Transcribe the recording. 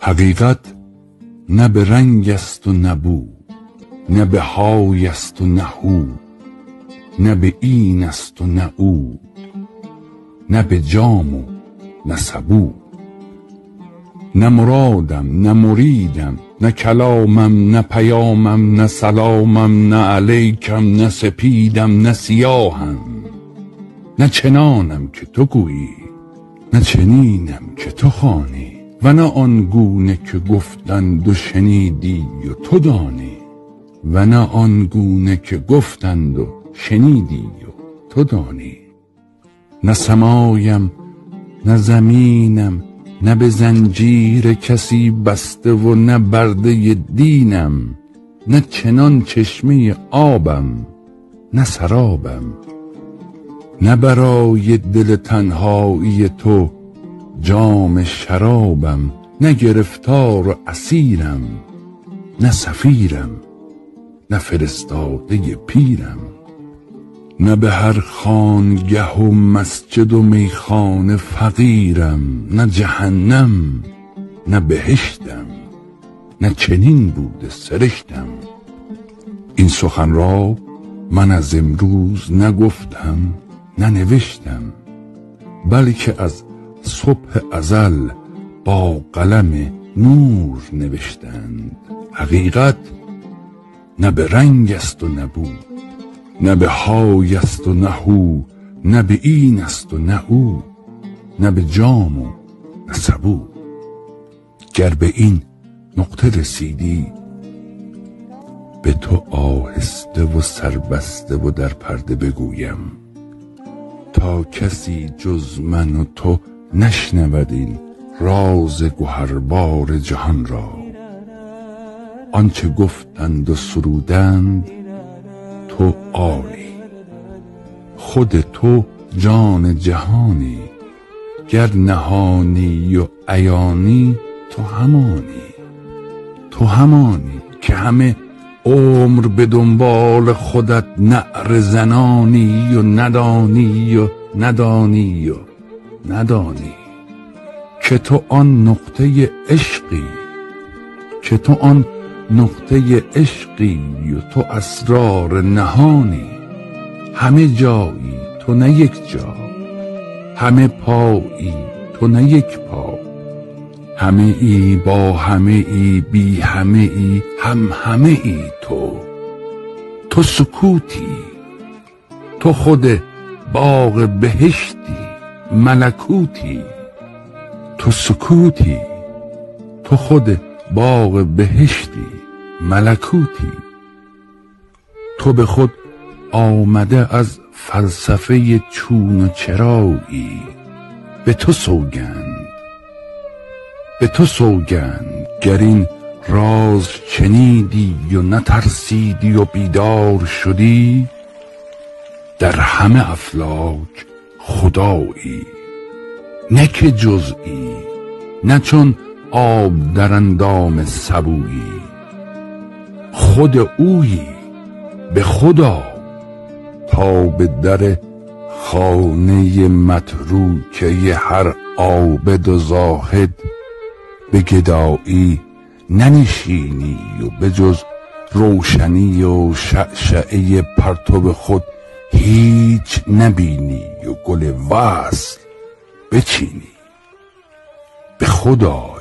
حقیقت نه به رنگ است و نه بو نه به های است و نه هو نه به این است و نه او نه به جام و نه سبو. نه مرادم نه مریدم نه کلامم نه پیامم نه سلامم نه علیکم نه سپیدم نه سیاهم. نه چنانم که تو گویی نه چنینم که تو خوانی. و نه آن گونه که گفتند و شنیدی و تو دانی. و نه آن گونه که گفتند و شنیدی و تو دانی. نه سمایم نه زمینم نه به زنجیر کسی بسته و نه برده دینم نه چنان چشمه آبم نه سرابم نه برای دل تنهایی تو جام شرابم نه گرفتار و اسیرم نه سفیرم نه فرستاده پیرم نه به هر خانگه و مسجد و میخانه فقیرم نه جهنم نه بهشتم نه چنین بوده سرشتم. این سخن را من از امروز نگفتم ننوشتم بلکه از صبح ازل با قلم نور نوشتند. حقیقت نه به رنگ است و نه بود نه به های است و نه هو نه به این است و نه او نه به جام و نه سبو. گر به این نقطه رسیدی به تو آهسته و سربسته و در پرده بگویم. تا کسی جز من و تو نشنود این راز گهربار جهان را. آنچه گفتند و سرودند تو آری. خود تو جان جهانی گر نهانی و عیانی تو همانی. تو همانی که همه عمر به دنبال خودت نعر زنانی و ندانی و ندانی و ندانی که تو آن نقطه عشقی که تو آن نقطه عشقی و تو اسرار نهانی. همه جایی تو نه یک جا همه پایی تو نه یک پا. همه ای با همه ای بی همه ای هم همه ای تو. تو سکوتی تو خود باغ بهشتی. ملکوتی تو سکوتی تو خود باغ بهشتی ملکوتی. تو به خود آمده از فلسفه چون و چرایی به تو سوگند. به تو سوگند گر این راز چنیدی و نترسیدی و بیدار شدی در همه افلاک خدایی نه که جزئی نه چون آب در اندام سبویی. خود اویی به خدا تا به در خانه متروکه هر عابد و زاهد به گدایی ننشینی و به جز روشنی و شعشعه پرتو خود هیچ نبینی و گل وصل بچینی. به خدا